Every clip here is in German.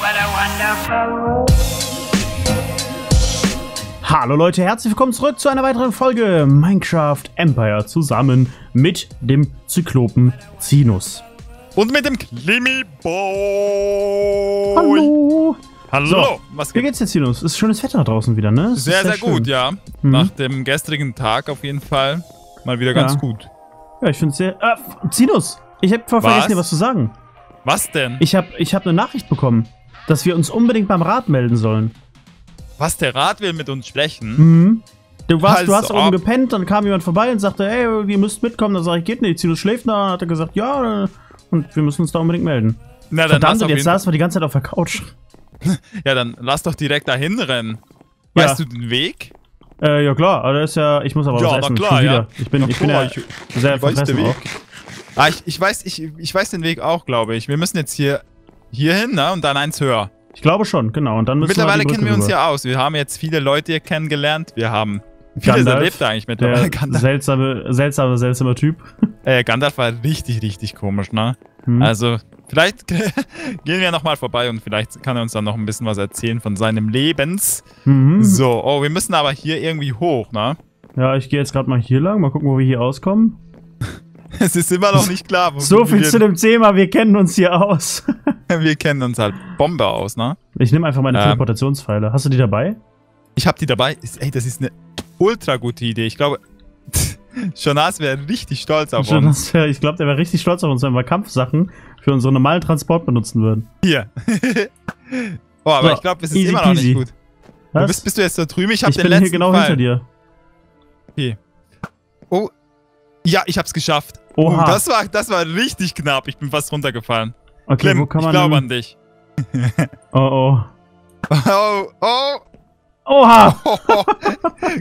What a wonderful world. Hallo Leute, herzlich willkommen zurück zu einer weiteren Folge Minecraft Empire zusammen mit dem Zyklopen Zinus. Und mit dem Klimi Boy. Hallo! Hallo. So, Was Wie geht? geht's dir, Zinus? Es ist schönes Wetter draußen wieder, ne? Sehr, sehr, schön. gut, ja. Mhm. Nach dem gestrigen Tag auf jeden Fall mal wieder ganz Ja. gut. Ja, ich finde sehr... Äh, Zinus! Ich hab voll Was? vergessen, dir was zu sagen. Was denn? Ich hab, ich hab eine Nachricht bekommen, dass wir uns unbedingt beim Rat melden sollen. Was, der Rat will mit uns sprechen? Mhm. Du, warst, du Als hast oben ob. gepennt, dann kam jemand vorbei und sagte, hey, ihr müsst mitkommen. Dann sag ich, geht nicht, Zinus schläft da. Dann hat er gesagt, ja, äh, und wir müssen uns da unbedingt melden. Na, dann Verdammt, und jetzt saßen wir die ganze Zeit auf der Couch. Ja, dann lass doch direkt dahin rennen. Ja. Weißt du den Weg? Äh, ja klar, aber das ist ja, ich muss aber Ja, was essen. klar, ja. Ich bin, Na ich bin klar, ja ich- sehr ich weiß den. Weg. Ah, ich, ich, weiß, ich, ich weiß den Weg auch, glaube ich. Wir müssen jetzt hier, hier hin, ne? Und dann eins höher. Ich glaube schon, genau. Und dann müssen Mittlerweile wir kennen wir uns rüber. ja aus. Wir haben jetzt viele Leute hier kennengelernt. Wir haben... Viele Gandalf, lebt eigentlich mittlerweile. Der Gandalf, seltsame, seltsame, seltsame Typ. äh, Gandalf war richtig, richtig komisch, ne? Hm. Also, vielleicht gehen wir nochmal vorbei und vielleicht kann er uns dann noch ein bisschen was erzählen von seinem Lebens. Mhm. So, oh, wir müssen aber hier irgendwie hoch, ne? Ja, ich gehe jetzt gerade mal hier lang, mal gucken, wo wir hier auskommen. Es ist immer noch nicht klar, wo So viel zu dem Thema, wir kennen uns hier aus. wir kennen uns halt Bombe aus, ne? Ich nehme einfach meine Ähm. Teleportationspfeile. Hast du die dabei? Ich hab die dabei. Ey, das ist eine ultra gute Idee. Ich glaube, Jonas wäre richtig stolz auf Schon, uns. wär- ich glaube, der wäre richtig stolz auf uns, wenn wir Kampfsachen für unseren normalen Transport benutzen würden. Hier. oh, aber So, ich glaube, es ist easy immer noch peasy. nicht gut. Wo Was? bist, bist du jetzt da drüben? Ich habe ich den bin letzten hier genau Pfeil. hinter dir. Okay. Ja, ich hab's geschafft. Oha. Oh, das war, das war richtig knapp. Ich bin fast runtergefallen. Okay, Clem, wo kann ich man glaube denn- an dich. Oh, oh. Oh, oh, Oha! oh.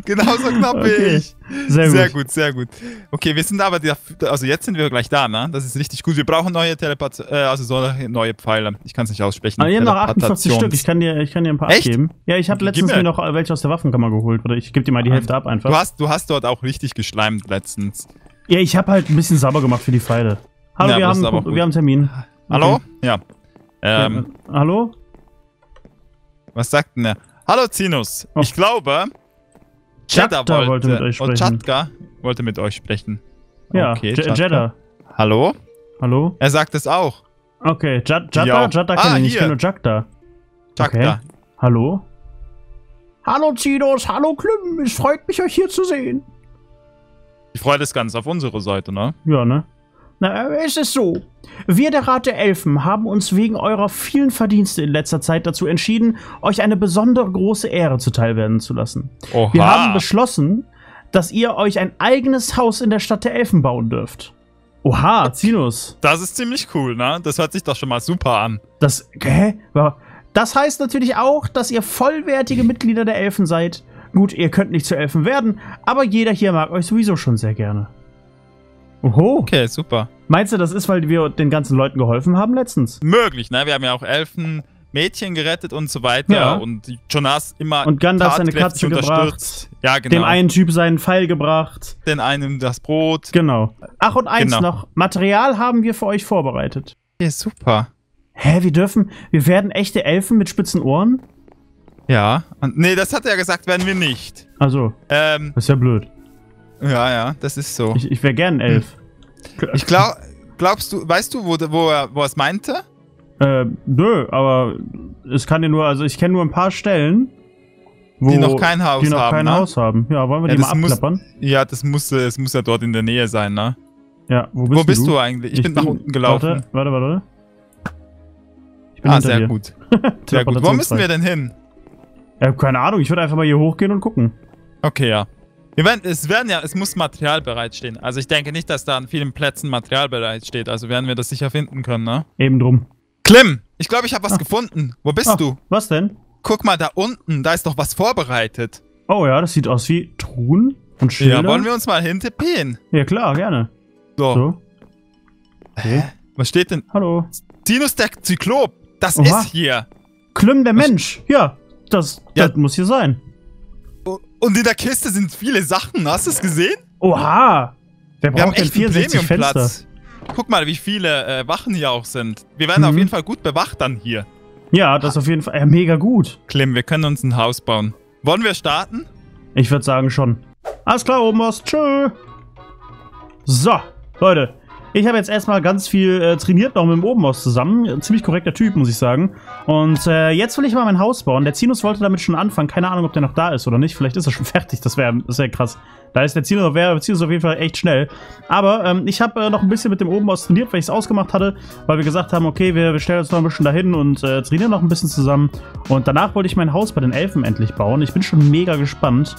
Genauso knapp wie Okay. ich. Sehr gut. Sehr gut, sehr gut. Okay, wir sind aber, also jetzt sind wir gleich da, ne? Das ist richtig gut. Wir brauchen neue Teleport, äh, also so neue Pfeile. Ich kann es nicht aussprechen. Ah, ihr habt noch 48 Teleportations- Stück. Ich kann dir, ich kann dir ein paar Echt? abgeben. Ja, ich habe letztens mir. mir noch welche aus der Waffenkammer geholt. Oder ich gebe dir mal die Ah, Hälfte ab einfach. Du hast, du hast dort auch richtig geschleimt letztens. Ja, ich habe halt ein bisschen sauber gemacht für die Pfeile. Hallo, Ja, wir, haben, wir haben einen Termin. Hallo? Okay. Ja. Ähm, Ja, hallo? was sagt denn er? Hallo Zinus. Oh. Ich glaube, Jeddah Jeddah wollte mit euch Und sprechen. Chatka wollte mit euch sprechen. Ja, Okay, Je- Jeddah. Hallo? Hallo? Er sagt es auch. Okay, Jad- Jeddah? Ja. Jeddah Ah, kenne ich nicht, ich kenne nur Jagda. Chatka. Hallo? Hallo Zinos, hallo Klim, es freut mich, euch hier zu sehen. Die Freude ist ganz auf unserer Seite, ne? Ja, ne? Na, äh, es ist so. Wir, der Rat der Elfen, haben uns wegen eurer vielen Verdienste in letzter Zeit dazu entschieden, euch eine besondere große Ehre zuteilwerden zu lassen. Oha. Wir haben beschlossen, dass ihr euch ein eigenes Haus in der Stadt der Elfen bauen dürft. Oha, Zinus. das ist ziemlich cool, ne? Das hört sich doch schon mal super an. Das, hä? Das heißt natürlich auch, dass ihr vollwertige Mitglieder der Elfen seid. Gut, ihr könnt nicht zu Elfen werden, aber jeder hier mag euch sowieso schon sehr gerne. Oho. Okay, super. Meinst du, das ist, weil wir den ganzen Leuten geholfen haben letztens? Möglich, ne? Wir haben ja auch Elfen, Mädchen gerettet und so weiter. Ja. Und Jonas immer Und Gandalf seine Katze unterstützt. Ja, genau. Dem einen Typ seinen Pfeil gebracht. Den einen das Brot. Genau. Ach, und eins Genau. noch. Material haben wir für euch vorbereitet. Okay, super. Hä, wir dürfen, wir werden echte Elfen mit spitzen Ohren? Ja. Nee, das hat er gesagt, werden wir nicht. Also, Ähm, das ist ja blöd. ja, ja, das ist so. Ich, ich wäre gern ein Elf. Ich glaub, glaubst du, weißt du, wo, wo er wo es meinte? Äh, nö, aber es kann ja nur, also ich kenne nur ein paar Stellen, wo Die noch kein Haus die noch haben, kein ne? Haus haben. Ja, wollen wir Ja, die mal das muss- abklappern? Ja, das muss, es muss ja dort in der Nähe sein, ne? Ja, wo bist, Wo bist du? du eigentlich? Ich, bin nach unten gelaufen. Warte, warte, warte. Ich bin Ah, sehr dir. gut. Sehr gut. Wo müssen wir denn hin? Ja, keine Ahnung, ich würde einfach mal hier hochgehen und gucken. Okay, ja. Werden, es werden ja, es muss Material bereitstehen. Also ich denke nicht, dass da an vielen Plätzen Material bereitsteht. Also werden wir das sicher finden können, ne? Eben drum. Klim, ich glaube, ich habe was gefunden. Wo bist Ah, du? Was denn? Guck mal da unten, da ist doch was vorbereitet. Oh ja, das sieht aus wie Truhen und Schilder. Ja, wollen wir uns mal hintippen? Ja, klar, gerne. So. So, okay. Was steht denn? Hallo. Sinus der Zyklop. Das Oha. ist hier. Klüm der Mensch. Ja, das, Ja. das muss hier sein. Und in der Kiste sind viele Sachen. Hast du es gesehen? Oha. Wer Wir haben braucht denn echt einen 64 Fenster? Guck mal, wie viele äh, Wachen hier auch sind. Wir werden Mhm. auf jeden Fall gut bewacht dann hier. Ja, das ist auf jeden Fall ja, mega gut. Clem, wir können uns ein Haus bauen. Wollen wir starten? Ich würde sagen schon. Alles klar, Oberst. Tschö. So, Leute. Ich habe jetzt erstmal ganz viel äh, trainiert noch mit dem Obenhaus zusammen. Ziemlich korrekter Typ, muss ich sagen. Und äh, jetzt will ich mal mein Haus bauen. Der Zinus wollte damit schon anfangen. Keine Ahnung, ob der noch da ist oder nicht. Vielleicht ist er schon fertig. Das wäre das krass. Da ist der Zinus, wär, Zinus auf jeden Fall echt schnell. Aber ähm, ich habe äh, noch ein bisschen mit dem Obenhaus trainiert, weil ich es ausgemacht hatte. Weil wir gesagt haben, okay, wir, wir stellen uns noch ein bisschen dahin und äh, trainieren noch ein bisschen zusammen. Und danach wollte ich mein Haus bei den Elfen endlich bauen. Ich bin schon mega gespannt.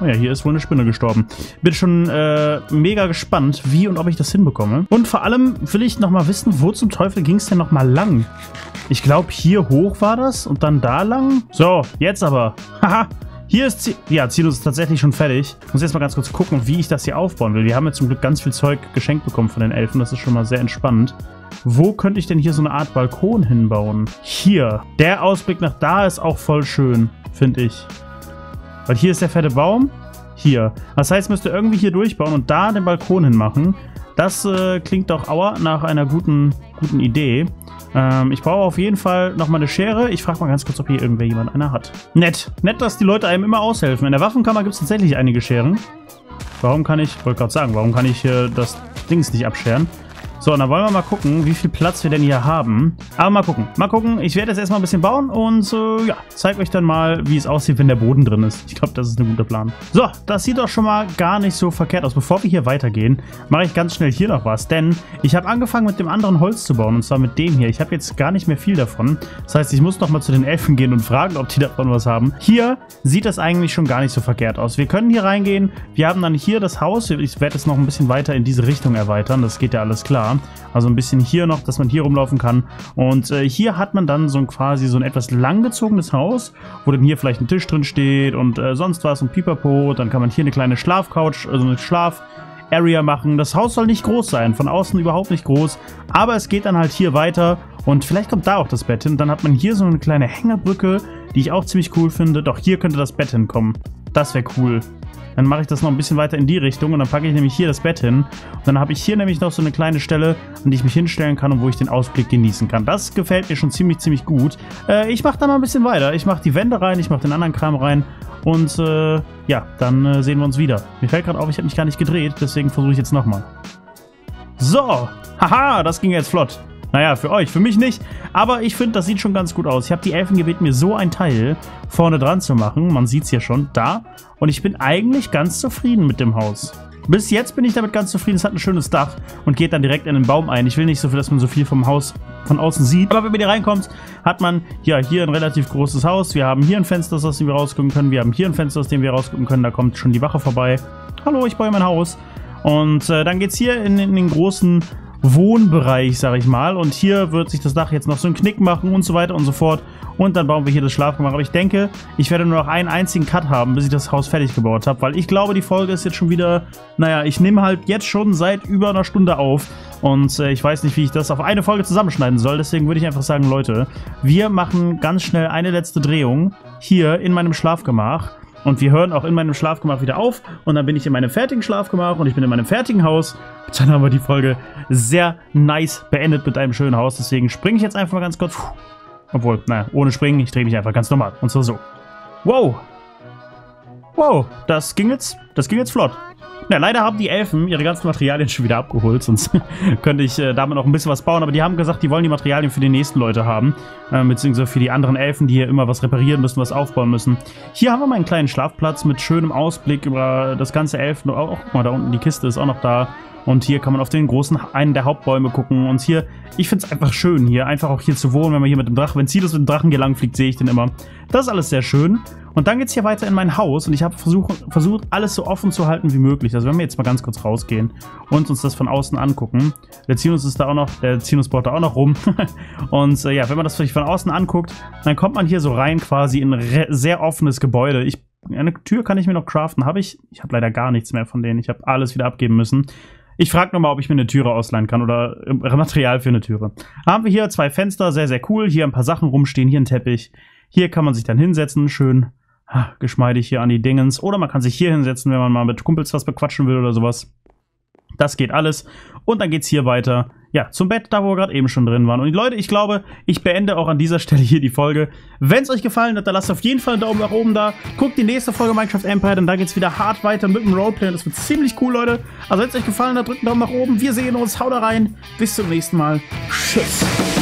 Oh ja, hier ist wohl eine Spinne gestorben. Bin schon äh, mega gespannt, wie und ob ich das hinbekomme. Und vor allem will ich nochmal wissen, wo zum Teufel ging es denn nochmal lang? Ich glaube, hier hoch war das und dann da lang. So, jetzt aber. Haha. Hier ist, Z ja, Zilus ist tatsächlich schon fertig. Ich muss jetzt mal ganz kurz gucken, wie ich das hier aufbauen will. Wir haben jetzt zum Glück ganz viel Zeug geschenkt bekommen von den Elfen. Das ist schon mal sehr entspannt. Wo könnte ich denn hier so eine Art Balkon hinbauen? Hier. Der Ausblick nach da ist auch voll schön, finde ich. Weil hier ist der fette Baum. Hier. Das heißt, müsste irgendwie hier durchbauen und da den Balkon hinmachen. Das äh, klingt doch aua nach einer guten, guten Idee. Ähm, ich brauche auf jeden Fall nochmal eine Schere. Ich frage mal ganz kurz, ob hier irgendwer jemand eine hat. Nett. Nett, dass die Leute einem immer aushelfen. In der Waffenkammer gibt es tatsächlich einige Scheren. Warum kann ich, wollte gerade sagen, warum kann ich hier das Dings nicht abscheren? So, und dann wollen wir mal gucken, wie viel Platz wir denn hier haben. Aber mal gucken, mal gucken. Ich werde jetzt erstmal ein bisschen bauen und äh, ja, zeige euch dann mal, wie es aussieht, wenn der Boden drin ist. Ich glaube, das ist ein guter Plan. So, das sieht doch schon mal gar nicht so verkehrt aus. Bevor wir hier weitergehen, mache ich ganz schnell hier noch was. Denn ich habe angefangen mit dem anderen Holz zu bauen und zwar mit dem hier. Ich habe jetzt gar nicht mehr viel davon. Das heißt, ich muss noch mal zu den Elfen gehen und fragen, ob die davon was haben. Hier sieht das eigentlich schon gar nicht so verkehrt aus. Wir können hier reingehen. Wir haben dann hier das Haus. Ich werde es noch ein bisschen weiter in diese Richtung erweitern. Das geht ja alles klar. Also ein bisschen hier noch, dass man hier rumlaufen kann. Und äh, hier hat man dann so ein quasi so ein etwas langgezogenes Haus, wo dann hier vielleicht ein Tisch drin steht und äh, sonst was und Pipapo. Dann kann man hier eine kleine Schlafcouch, also eine Schlaf... Area machen. Das Haus soll nicht groß sein, von außen überhaupt nicht groß, aber es geht dann halt hier weiter und vielleicht kommt da auch das Bett hin. Dann hat man hier so eine kleine Hängerbrücke, die ich auch ziemlich cool finde. Doch hier könnte das Bett hinkommen. Das wäre cool. Dann mache ich das noch ein bisschen weiter in die Richtung und dann packe ich nämlich hier das Bett hin. Und dann habe ich hier nämlich noch so eine kleine Stelle, an die ich mich hinstellen kann und wo ich den Ausblick genießen kann. Das gefällt mir schon ziemlich, ziemlich gut. Äh, ich mache da mal ein bisschen weiter. Ich mache die Wände rein, ich mache den anderen Kram rein und äh, ja, dann äh, sehen wir uns wieder. Mir fällt gerade auf, ich habe mich gar nicht gedreht, deswegen versuche ich jetzt nochmal. So, haha, das ging jetzt flott. Naja, für euch, für mich nicht. Aber ich finde, das sieht schon ganz gut aus. Ich habe die Elfen gebeten, mir so ein Teil vorne dran zu machen. Man sieht es hier schon, da. Und ich bin eigentlich ganz zufrieden mit dem Haus. Bis jetzt bin ich damit ganz zufrieden. Es hat ein schönes Dach und geht dann direkt in den Baum ein. Ich will nicht so viel, dass man so viel vom Haus von außen sieht. Aber wenn man hier reinkommt, hat man ja hier ein relativ großes Haus. Wir haben hier ein Fenster, aus dem wir rausgucken können. Wir haben hier ein Fenster, aus dem wir rausgucken können. Da kommt schon die Wache vorbei. Hallo, ich baue mein Haus. Und äh, dann geht es hier in, in den großen Wohnbereich, sag ich mal. Und hier wird sich das Dach jetzt noch so einen Knick machen und so weiter und so fort. Und dann bauen wir hier das Schlafgemach. Aber ich denke, ich werde nur noch einen einzigen Cut haben, bis ich das Haus fertig gebaut habe. Weil ich glaube, die Folge ist jetzt schon wieder... Naja, ich nehme halt jetzt schon seit über einer Stunde auf. Und äh, ich weiß nicht, wie ich das auf eine Folge zusammenschneiden soll. Deswegen würde ich einfach sagen, Leute, wir machen ganz schnell eine letzte Drehung hier in meinem Schlafgemach. Und wir hören auch in meinem Schlafgemach wieder auf. Und dann bin ich in meinem fertigen Schlafgemach und ich bin in meinem fertigen Haus. Dann haben wir die Folge sehr nice beendet mit einem schönen Haus. Deswegen springe ich jetzt einfach mal ganz kurz. Obwohl, naja, ohne springen, ich drehe mich einfach ganz normal. Und zwar so. Wow. Wow, das ging jetzt, das ging jetzt flott. Ja, leider haben die Elfen ihre ganzen Materialien schon wieder abgeholt, sonst könnte ich äh, damit noch ein bisschen was bauen. Aber die haben gesagt, die wollen die Materialien für die nächsten Leute haben, äh, beziehungsweise für die anderen Elfen, die hier immer was reparieren müssen, was aufbauen müssen. Hier haben wir mal einen kleinen Schlafplatz mit schönem Ausblick über das ganze Elfen. Oh, guck mal, da unten die Kiste ist auch noch da. Und hier kann man auf den großen, einen der Hauptbäume gucken. Und hier, ich finde es einfach schön hier, einfach auch hier zu wohnen, wenn man hier mit dem Drachen, wenn Silas mit dem Drachen hier fliegt, sehe ich den immer. Das ist alles sehr schön. Und dann geht es hier weiter in mein Haus und ich habe versucht, versucht, alles so offen zu halten wie möglich. Also wenn wir jetzt mal ganz kurz rausgehen und uns das von außen angucken. Der Zinus ist da auch noch, der Zinus baut da auch noch rum. und äh, ja, wenn man das vielleicht von außen anguckt, dann kommt man hier so rein quasi in ein sehr offenes Gebäude. Ich, eine Tür kann ich mir noch craften, habe ich. Ich habe leider gar nichts mehr von denen. Ich habe alles wieder abgeben müssen. Ich frage nochmal, ob ich mir eine Türe ausleihen kann oder äh, Material für eine Türe. Haben wir hier zwei Fenster, sehr, sehr cool. Hier ein paar Sachen rumstehen, hier ein Teppich. Hier kann man sich dann hinsetzen, schön geschmeidig hier an die Dingens. Oder man kann sich hier hinsetzen, wenn man mal mit Kumpels was bequatschen will oder sowas. Das geht alles. Und dann geht's hier weiter. ja, zum Bett, da wo wir gerade eben schon drin waren. Und Leute, ich glaube, ich beende auch an dieser Stelle hier die Folge. Wenn es euch gefallen hat, dann lasst auf jeden Fall einen Daumen nach oben da. Guckt die nächste Folge Minecraft Empire, denn da geht es wieder hart weiter mit dem Roleplay. Und das wird ziemlich cool, Leute. Also wenn es euch gefallen hat, drückt einen Daumen nach oben. Wir sehen uns, haut da rein. Bis zum nächsten Mal. Tschüss.